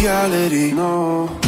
Reality, no.